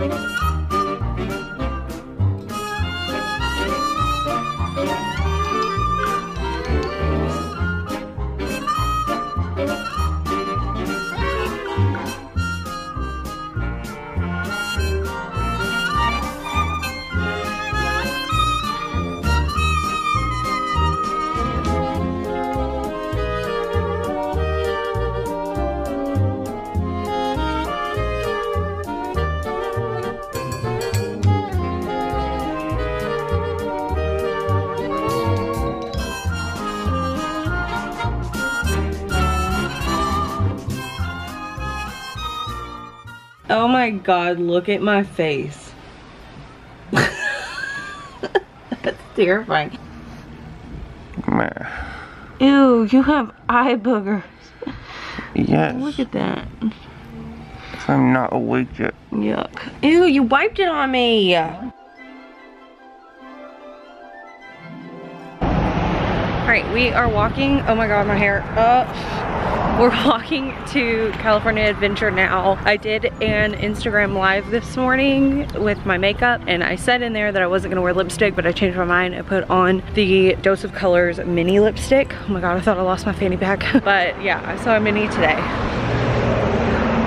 Oh my god, look at my face. That's terrifying. Ew, you have eye boogers. Yes. Look at that. I'm not awake yet. Yuck. Ew, you wiped it on me. Alright, we are walking. Oh my god, my hair. Uh, we're walking to California Adventure now. I did an Instagram live this morning with my makeup and I said in there that I wasn't gonna wear lipstick but I changed my mind. I put on the Dose of Colors mini lipstick. Oh my god, I thought I lost my fanny pack. but yeah, I saw a mini today.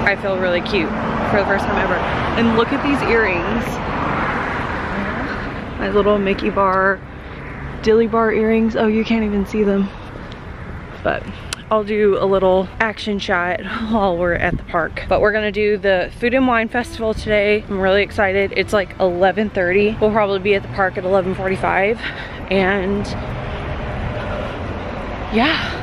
I feel really cute for the first time ever. And look at these earrings. My little Mickey bar, dilly bar earrings. Oh, you can't even see them. But I'll do a little action shot while we're at the park. But we're gonna do the Food and Wine Festival today. I'm really excited. It's like 11.30. We'll probably be at the park at 11.45. And yeah.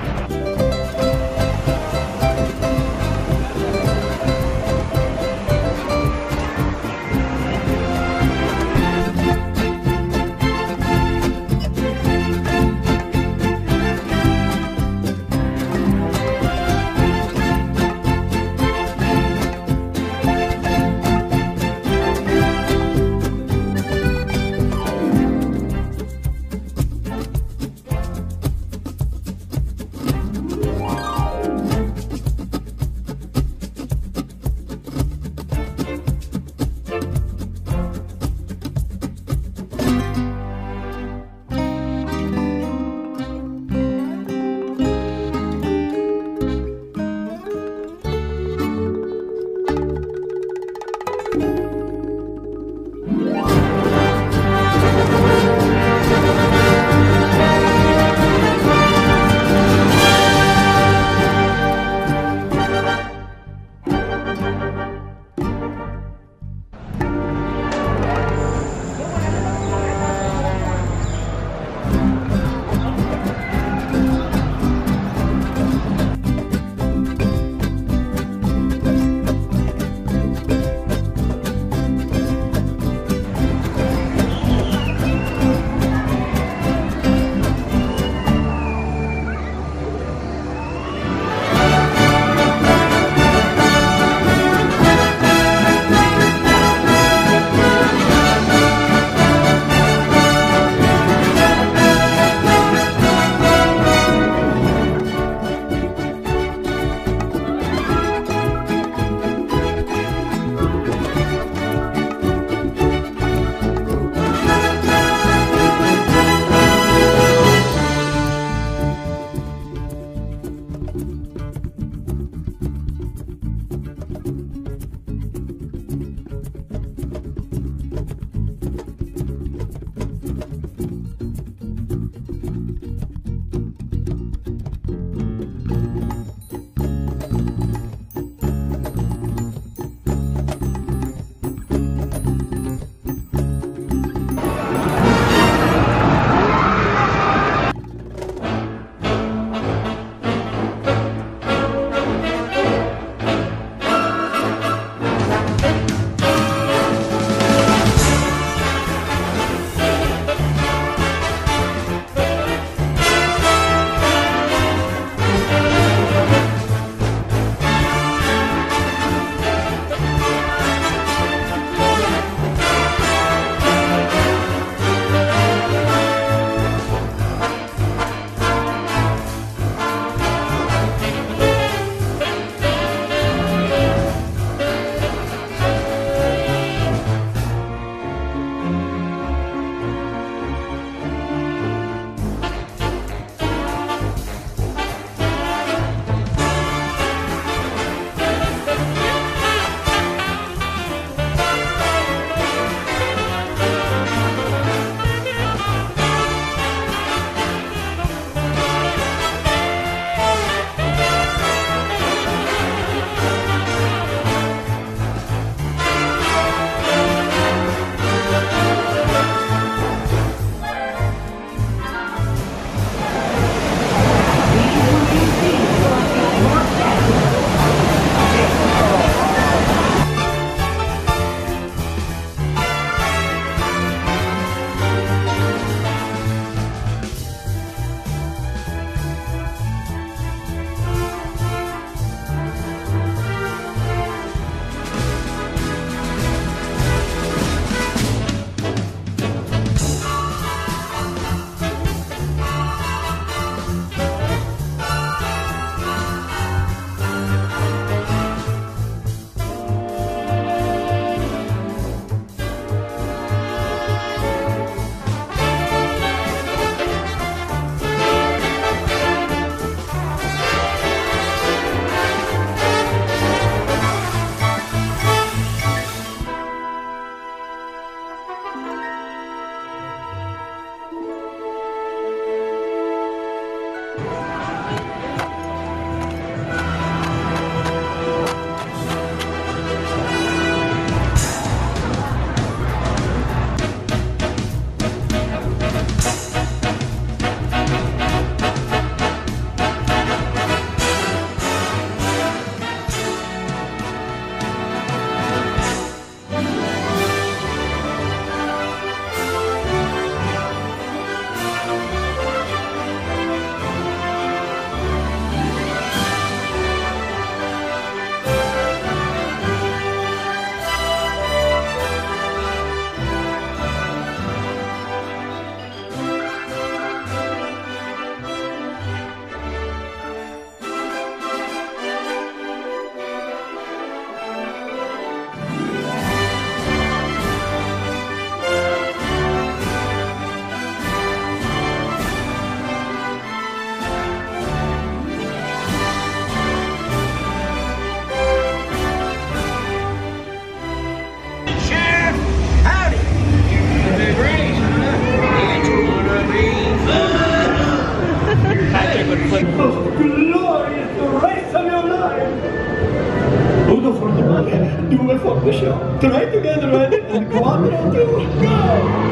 Would flip. glorious race of your life! Uno for the money, due for the show. Try together, ready? And quattro, two, go!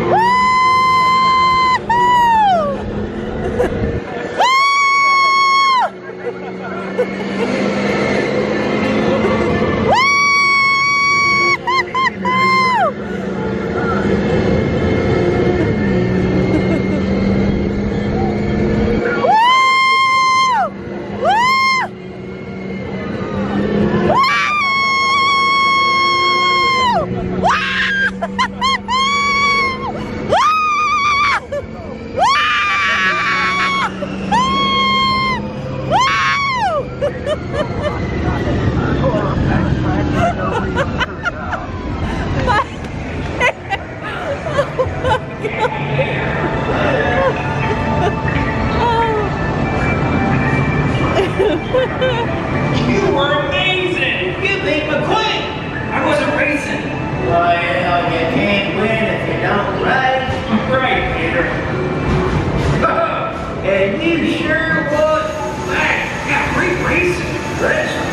Racing.